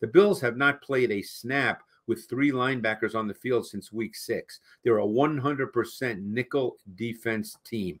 The Bills have not played a snap with three linebackers on the field since week six. They're a 100% nickel defense team.